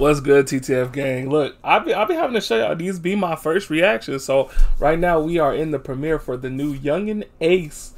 What's good, TTF gang? Look, I'll be, I'll be having to show y'all these be my first reactions. So right now we are in the premiere for the new Yungeen Ace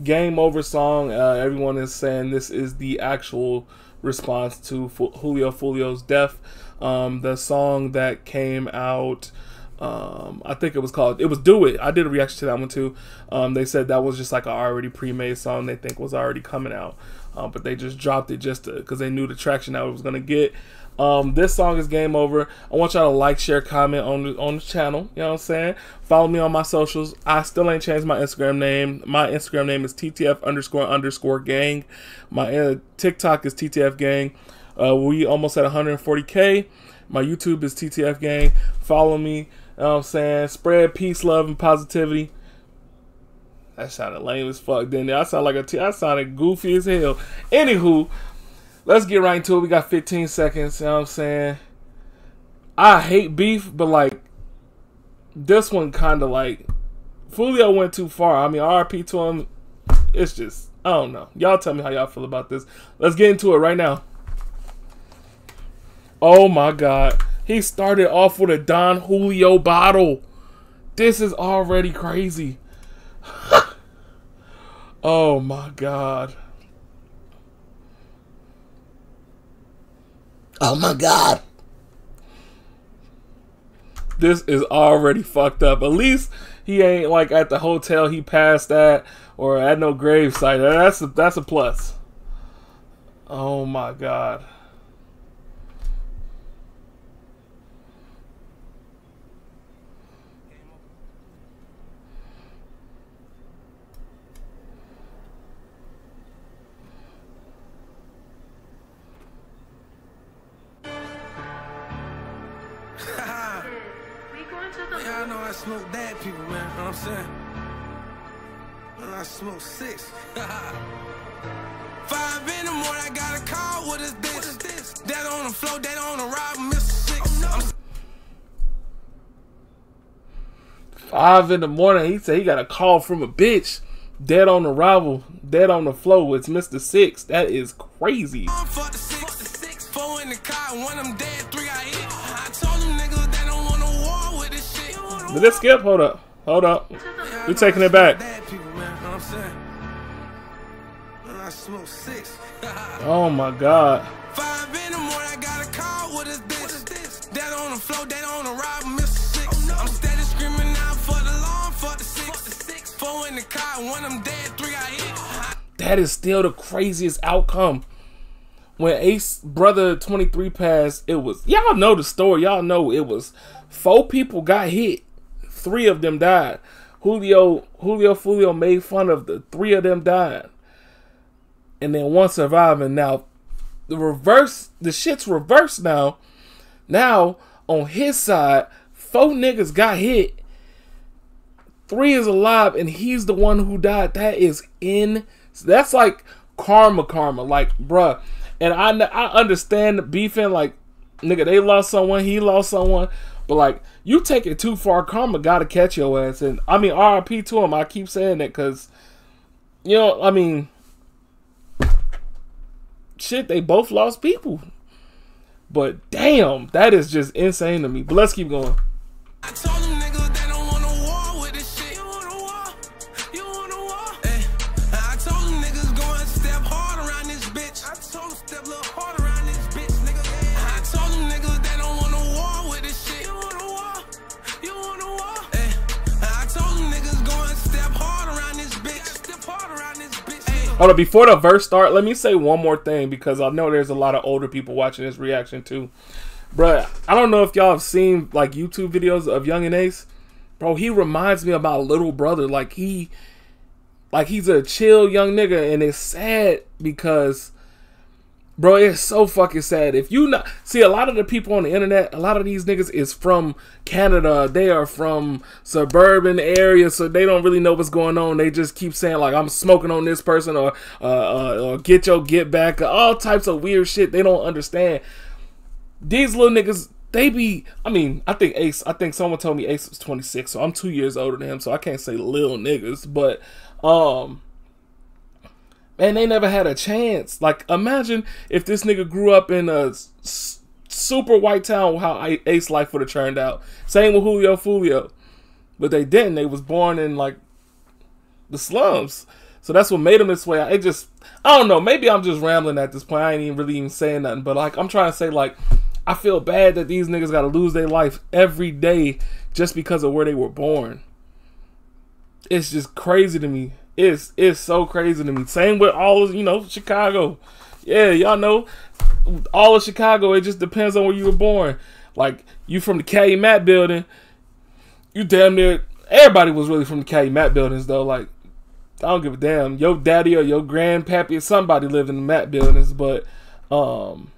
Game Over song. Uh, everyone is saying this is the actual response to Julio Foolio's death. Um, the song that came out, um, I think it was called, it was Do It. I did a reaction to that one too. Um, they said that was just like an already pre-made song they think was already coming out. Uh, but they just dropped it just because they knew the traction that it was going to get. Um, this song is game over. I want y'all to like, share, comment on the on the channel. You know what I'm saying? Follow me on my socials. I still ain't changed my Instagram name. My Instagram name is TTF underscore underscore gang. My uh, TikTok is TTF gang. Uh, we almost at 140k. My YouTube is TTF gang. Follow me. You know what I'm saying? Spread peace, love, and positivity. That sounded lame as fuck, didn't it? I sound like a t- I sounded goofy as hell. Anywho, let's get right into it. We got 15 seconds. You know what I'm saying? I hate beef, but like this one kind of like Foolio went too far. I mean, RP to him. It's just I don't know. Y'all tell me how y'all feel about this. Let's get into it right now. Oh my god. He started off with a Don Julio bottle. This is already crazy. oh my god. Oh my god. This is already fucked up. At least he ain't like at the hotel he passed at or at no gravesite. That's a, that's a plus. Oh my god. Know I smoke bad people, man. You know what I'm saying? I smoke six. Five in the morning, I got a call. What is this? What is this? That on the floor, that on the ride, Mr. Six. Oh, no. Five in the morning, he said he got a call from a bitch. Dead on arrival, dead on the floor. It's Mr. Six. That is crazy. Did it skip? Hold up. Hold up. We're taking it back. Oh my god. Five in the morning, I got a call. What is this? On the on the Mr. Six. I'm steady screaming out for the lawn, for the six. Four in the car, one them dead, three I hit. That is still the craziest outcome. When Ace Brother 23 passed, it was, y'all know the story. Y'all know it was four people got hit three of them died. Julio Julio Foolio made fun of the three of them died. And then one surviving. Now the reverse the shit's reversed now. Now on his side, four niggas got hit. Three is alive and he's the one who died. That is in that's like karma karma. Like, bruh. And I I understand the beefing like nigga, they lost someone, he lost someone. But like, you take it too far, karma gotta catch your ass. And I mean, RIP to him. I keep saying that because, you know, I mean, shit, they both lost people. But damn, that is just insane to me. But let's keep going. Hold on, before the verse start, let me say one more thing because I know there's a lot of older people watching this reaction too. Bruh, I don't know if y'all have seen like YouTube videos of Yungeen Ace. Bro, he reminds me of my little brother. Like he like he's a chill young nigga and it's sad because Bro, it's so fucking sad. If you not see a lot of the people on the internet, a lot of these niggas is from Canada. They are from suburban areas, so they don't really know what's going on. They just keep saying like I'm smoking on this person or uh, uh, or get your get back, all types of weird shit. They don't understand. These little niggas, they be. I mean, I think Ace. I think someone told me Ace was 26, so I'm two years older than him, so I can't say little niggas, but um and they never had a chance. Like, imagine if this nigga grew up in a super white town how Ace life would have turned out. Same with Julio Foolio. But they didn't. They was born in like the slums. So that's what made him this way. It just I don't know. Maybe I'm just rambling at this point. I ain't even really even saying nothing. But like I'm trying to say like I feel bad that these niggas gotta lose their life every day just because of where they were born. It's just crazy to me. It's it's so crazy to me. Same with all of you know, Chicago. Yeah, y'all know all of Chicago, it just depends on where you were born. Like you from the Calumet building, you damn near everybody was really from the Calumet buildings though. Like I don't give a damn. Your daddy or your grandpappy or somebody lived in the Matt buildings, but um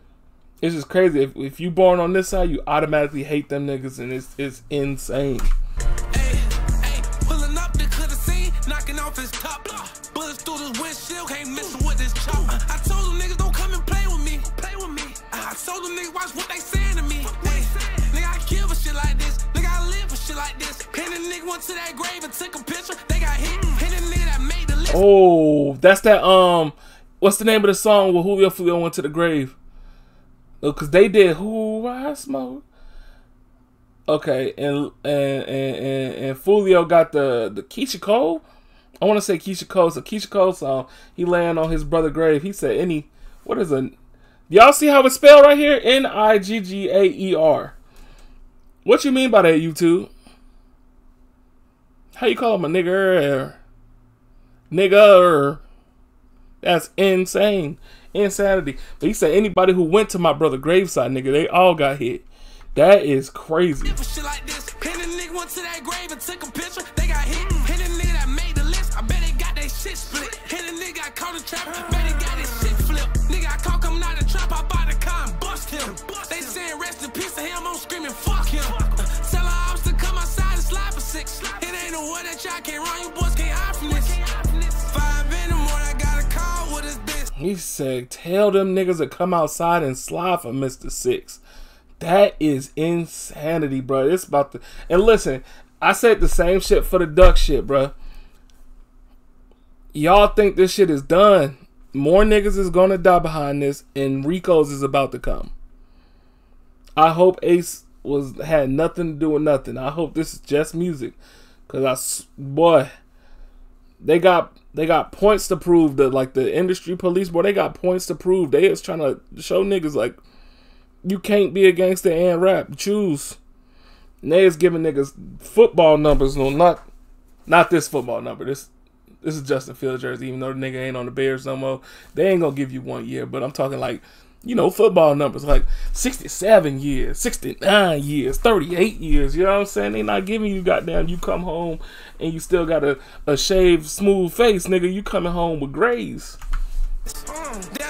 it's just crazy. If, if you born on this side, you automatically hate them niggas, and it's it's insane. Off his top. Bullets through this windshield, can't miss with this chop. I told them niggas don't come and play with me, play with me. I told them niggas watch what they saying to me. Hey, nigga, I kill for shit like this. Nigga, I live for shit like this. And the nigga went to that grave and took a picture. They got hit. And the nigga that made the list. Oh, that's that um. What's the name of the song where Julio Julio went to the grave? because they did who I smoke. Okay, and and and and, and Foolio got the the Keyshia Cole. I want to say Keyshia Cole. So Keyshia Cole song. He laying on his brother grave. He said, "Any what is a y'all see how it's spelled right here? N I G G A E R. What you mean by that, YouTube? How you call him a nigger? Nigger. That's insane insanity. But he said anybody who went to my brother graveside, nigga, they all got hit. That is crazy. Shit split. And the nigga got caught in trap, I got his shit flipped. Nigga, I caught coming out of trap, I bought the car and bust him. They saying rest in peace to him, I'm screaming fuck him. Tell our ops to come outside and slide for six. It ain't no way that y'all can't run, you boys can't hide from this. Five in the morning, I got a call with his he said, Tell them niggas to come outside and slide for Mr. Six. That is insanity, bro. It's about to. And listen, I said the same shit for the duck shit, bro. Y'all think this shit is done. More niggas is gonna die behind this, and RICO's is about to come. I hope Ace was had nothing to do with nothing. I hope this is just music, cause I boy, they got they got points to prove that like the industry police boy they got points to prove they is trying to show niggas like you can't be a gangster and rap choose and they is giving niggas football numbers no not not this football number this this is Justin Fields jersey even though the nigga ain't on the Bears no more they ain't gonna give you one year but I'm talking like you know, football numbers like 67 years, 69 years, 38 years. You know what I'm saying? They not giving you goddamn. You come home and you still got a, a shaved, smooth face, nigga. You coming home with grays. Of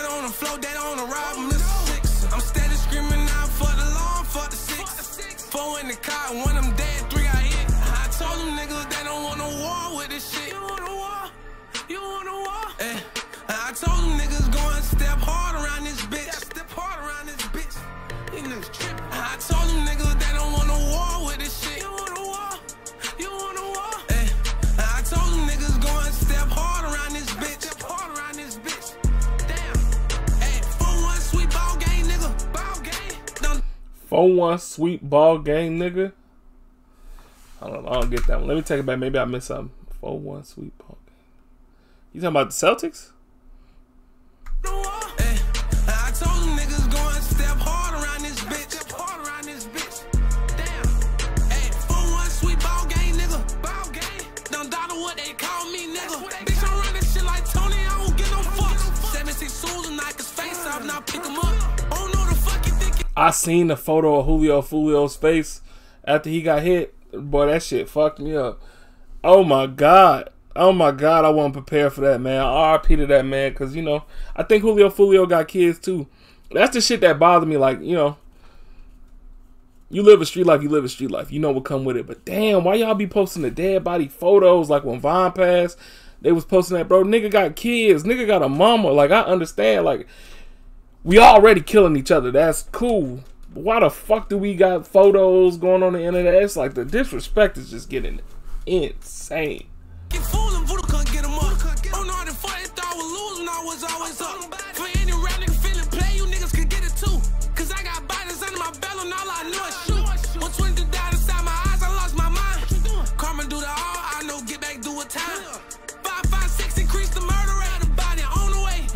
4-1 sweet ball game, nigga. I don't know. I don't get that one. Let me take it back. Maybe I missed something. 4-1 sweet ball game. You talking about the Celtics? I seen the photo of Julio Foolio's face after he got hit. Boy, that shit fucked me up. Oh my god. Oh my god, I wasn't prepared for that, man. RIP to that man, cause you know, I think Julio Foolio got kids too. That's the shit that bothered me. Like, you know, you live a street life, you live a street life. You know what come with it. But damn, why y'all be posting the dead body photos like when Von passed? They was posting that, bro. Nigga got kids. Nigga got a mama. Like, I understand. Like, we already killing each other. That's cool. Why the fuck do we got photos going on the internet? It's like the disrespect is just getting insane.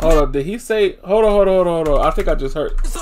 Hold up, did he say? Hold on, hold on, hold on, hold on. I think I just heard. For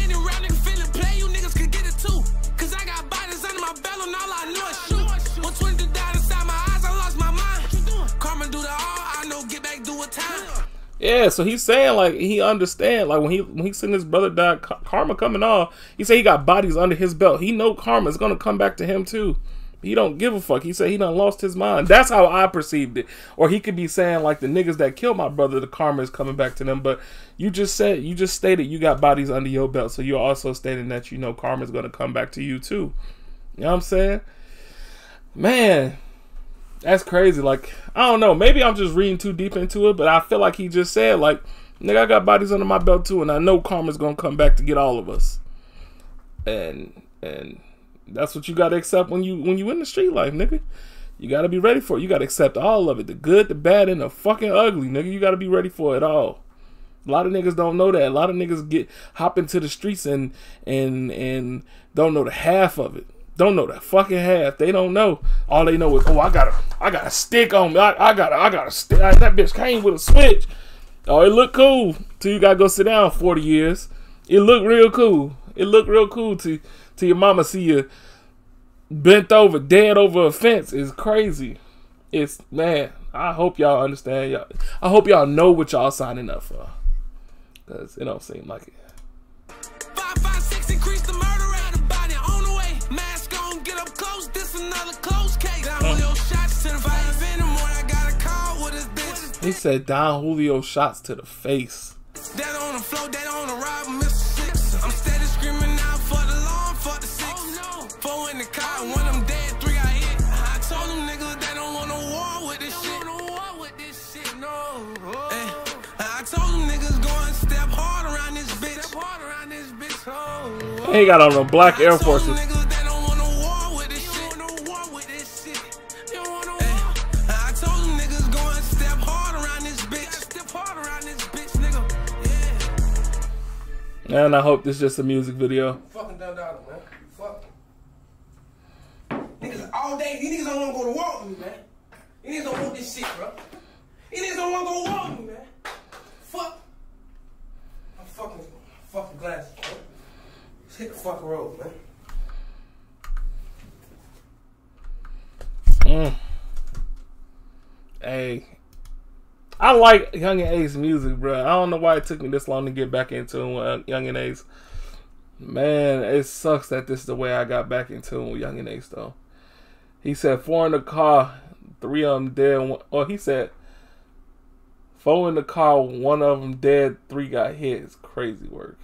any rap feeling play, you niggas could get it too. Cause I got bodies under my belt and all I know is shoot. When 20 inside my eyes, I lost my mind. Karma do the all, I know get back, do a time. Yeah, so he's saying like he understand like when he when he seen his brother die, karma coming off. He said he got bodies under his belt. He know karma's gonna come back to him too. He don't give a fuck. He said he done lost his mind. That's how I perceived it. Or he could be saying like the niggas that killed my brother, the karma is coming back to them. But you just said you just stated you got bodies under your belt, so you're also stating that you know karma is gonna come back to you too. You know what I'm saying? Man, that's crazy. Like, I don't know. Maybe I'm just reading too deep into it, but I feel like he just said, like, nigga, I got bodies under my belt too, and I know karma's gonna come back to get all of us. And and that's what you gotta accept when you when you in the street life, nigga. You gotta be ready for it. You gotta accept all of it. The good, the bad, and the fucking ugly, nigga. You gotta be ready for it all. A lot of niggas don't know that. A lot of niggas get hop into the streets and and and don't know the half of it. Don't know the fucking half. They don't know. All they know is, oh, I got a, I got a stick on me. I, I got, a, I got a stick. That bitch came with a switch. Oh, it looked cool. Till you gotta go sit down forty years. It looked real cool. It looked real cool to to your mama see you bent over, dead over a fence. Is crazy. It's man. I hope y'all understand. Y'all. I hope y'all know what y'all signing up for. Cause it don't seem like it. 556 increase the murder rate. The body on the way. Mask on, get up close. This another close case. Down Julio shots to the five in the morning. I got a call with his bitch. He said Don Julio shots to the face. That on the floor, that on the ride, bitch. Step hard around this bitch, nigga. Yeah. And I hope this is just a music video. Fucking done dollar, man. Fuck. Niggas all day, these niggas don't wanna go to war with me, man. These niggas don't want this shit, bro. These niggas don't wanna go to war with me, man. Fuck. I'm fucking, fucking glasses, bro. Hit the fucking road, man. Mm. Hey, I like Yungeen Ace music, bro. I don't know why it took me this long to get back into uh, Yungeen Ace. Man, it sucks that this is the way I got back into Yungeen Ace, though. He said four in the car, three of them dead. Oh, he said four in the car, one of them dead, three got hit. It's crazy work.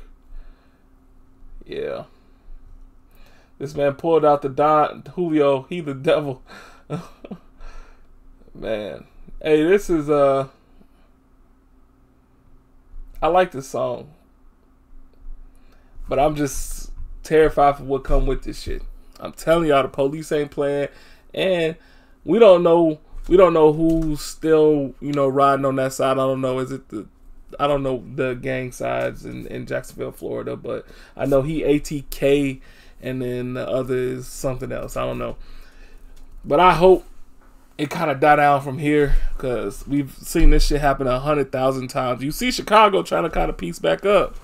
Yeah. This man pulled out the Don Julio. He the devil. man, hey, this is uh, I like this song, but I'm just terrified for what come with this shit. I'm telling y'all, the police ain't playing, and we don't know. We don't know who's still, you know, riding on that side. I don't know. Is it the I don't know the gang sides in, in Jacksonville, Florida, but I know he ATK and then the other is something else. I don't know. But I hope it kind of die down from here because we've seen this shit happen a hundred thousand times. You see Chicago trying to kind of piece back up.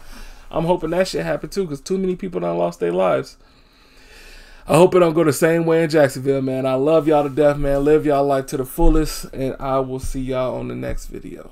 I'm hoping that shit happen too because too many people done lost their lives. I hope it don't go the same way in Jacksonville, man. I love y'all to death, man. Live y'all life to the fullest, and I will see y'all on the next video.